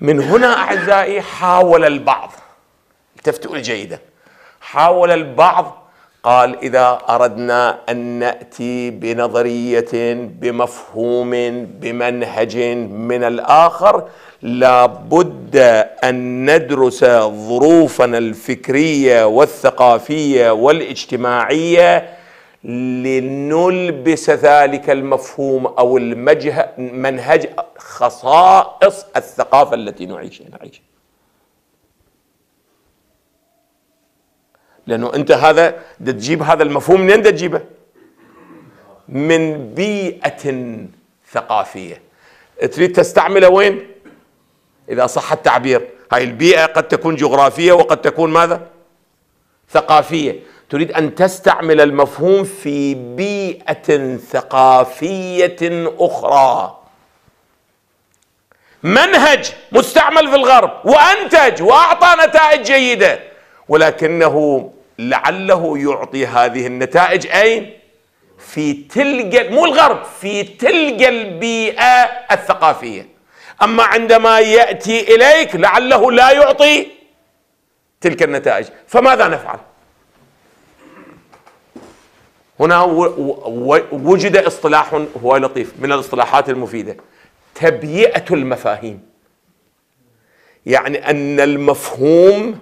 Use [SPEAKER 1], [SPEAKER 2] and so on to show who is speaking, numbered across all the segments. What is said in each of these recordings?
[SPEAKER 1] من هنا أعزائي حاول البعض. التفتوا جيدا حاول البعض. قال إذا أردنا أن نأتي بنظرية بمفهوم بمنهج من الآخر لابد أن ندرس ظروفنا الفكرية والثقافية والاجتماعية لنلبس ذلك المفهوم أو المنهج خصائص الثقافة التي نعيشها نعيشها لأنه أنت هذا تجيب هذا المفهوم منين تجيبه؟ من بيئة ثقافية تريد تستعمله وين؟ إذا صح التعبير هاي البيئة قد تكون جغرافية وقد تكون ماذا؟ ثقافية تريد أن تستعمل المفهوم في بيئة ثقافية أخرى منهج مستعمل في الغرب وأنتج وأعطى نتائج جيدة ولكنه لعله يعطي هذه النتائج أين؟ في تلك مو الغرب في تلك البيئة الثقافية أما عندما يأتي إليك لعله لا يعطي تلك النتائج فماذا نفعل؟ هنا وجد اصطلاح هو لطيف من الاصطلاحات المفيدة تبيئة المفاهيم يعني أن المفهوم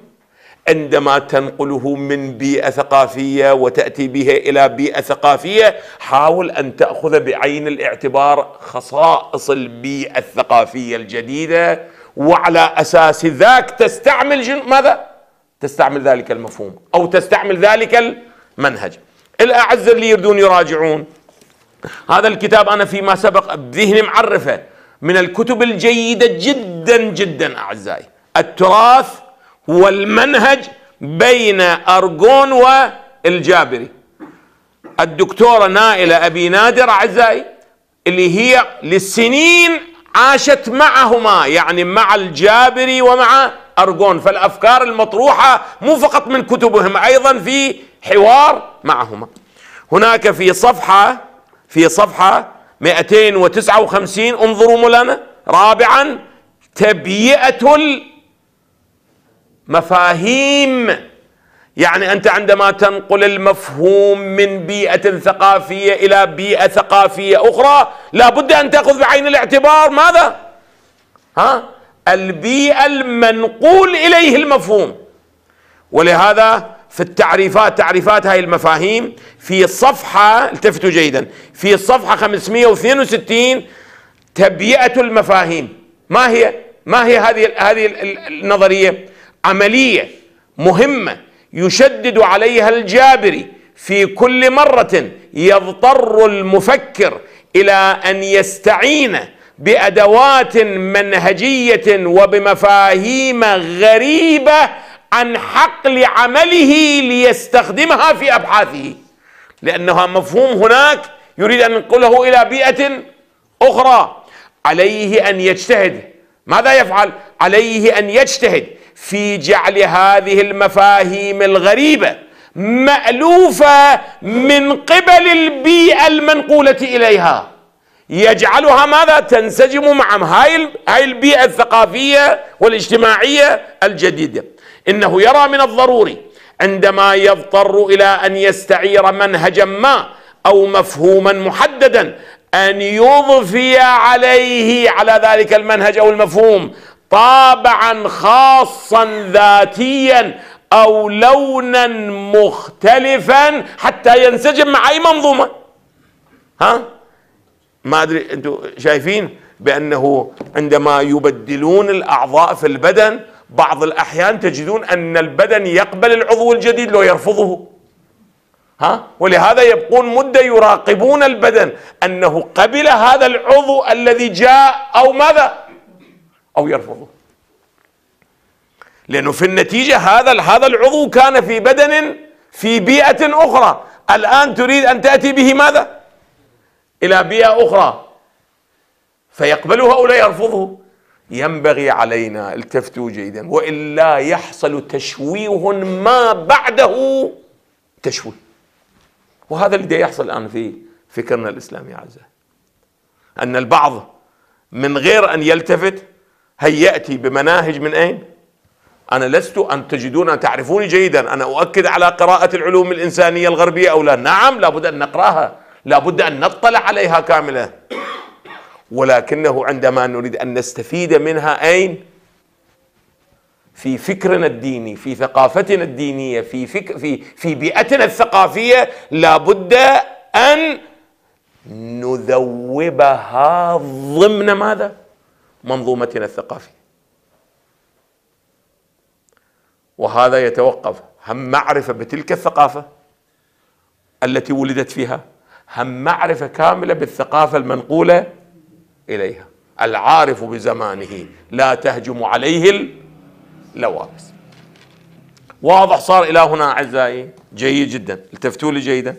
[SPEAKER 1] عندما تنقله من بيئة ثقافية وتأتي به إلى بيئة ثقافية حاول أن تأخذ بعين الاعتبار خصائص البيئة الثقافية الجديدة وعلى أساس ذاك تستعمل ماذا؟ تستعمل ذلك المفهوم أو تستعمل ذلك المنهج. الاعزه اللي يريدون يراجعون. هذا الكتاب أنا فيما سبق بذهني معرفه من الكتب الجيدة جدا جدا أعزائي. التراث والمنهج بين أرجون والجابري. الدكتورة نائلة أبي نادر أعزائي اللي هي للسنين عاشت معهما يعني مع الجابري ومع أرجون فالأفكار المطروحة مو فقط من كتبهم أيضا في حوار معهما. هناك في صفحة في صفحة 259 انظروا مولانا رابعا تبيئة مفاهيم يعني أنت عندما تنقل المفهوم من بيئة ثقافية إلى بيئة ثقافية أخرى لابد أن تأخذ بعين الاعتبار. ماذا؟ ها؟ البيئة المنقول إليه المفهوم. ولهذا في التعريفات تعريفات هاي المفاهيم في صفحة التفتوا جيدا في الصفحه 562 تبيئة المفاهيم. ما هي؟ ما هي هذه هذه النظرية؟ عملية مهمة يشدد عليها الجابري في كل مرة يضطر المفكر إلى أن يستعين بأدوات منهجية وبمفاهيم غريبة عن حقل عمله ليستخدمها في أبحاثه. لأنها مفهوم هناك يريد أن ينقله إلى بيئة أخرى. عليه أن يجتهد. ماذا يفعل؟ عليه أن يجتهد في جعل هذه المفاهيم الغريبة مألوفة من قبل البيئة المنقولة إليها. يجعلها ماذا؟ تنسجم مع هاي هاي البيئة الثقافية والاجتماعية إنه يرى من الضروري عندما يضطر إلى أن يستعير منهجا ما أو مفهوما محددا أن يضفي عليه على ذلك المنهج أو المفهوم طابعا خاصا ذاتيا أو لونا مختلفا حتى ينسجم مع اي منظومة. ها؟ ما أدري أنتم شايفين بأنه عندما يبدلون الأعضاء في البدن بعض الأحيان تجدون أن البدن يقبل العضو الجديد لو يرفضه. ها؟ ولهذا يبقون مدة يراقبون البدن أنه قبل هذا العضو الذي جاء أو ماذا؟ أو يرفضه. لأنه في النتيجة هذا هذا العضو كان في بدن في بيئة أخرى. الآن تريد أن تأتي به ماذا؟ إلى بيئة أخرى. فيقبله أو لا يرفضه. ينبغي علينا التفتوا جيدا والا يحصل تشويه ما بعده تشويه وهذا اللي يحصل الآن في فكرنا الإسلامي عزة. أن البعض من غير أن يلتفت هيأتي بمناهج من أين؟ أنا لست أن تجدون تعرفوني جيدا أنا أؤكد على قراءة العلوم الإنسانية الغربية أو لا؟ نعم لابد أن نقرأها لابد أن نطلع عليها كاملة. ولكنه عندما نريد أن نستفيد منها أين؟ في فكرنا الديني في ثقافتنا الدينية في فك في في بيئتنا الثقافية لابد أن نذوبها ضمن ماذا؟ منظومتنا الثقافية وهذا يتوقف هم معرفة بتلك الثقافة التي ولدت فيها هم معرفة كاملة بالثقافة المنقولة إليها. العارف بزمانه لا تهجم عليه اللوابس واضح صار إلى هنا أعزائي؟ جيد جدا. التفتوا لي جيدا؟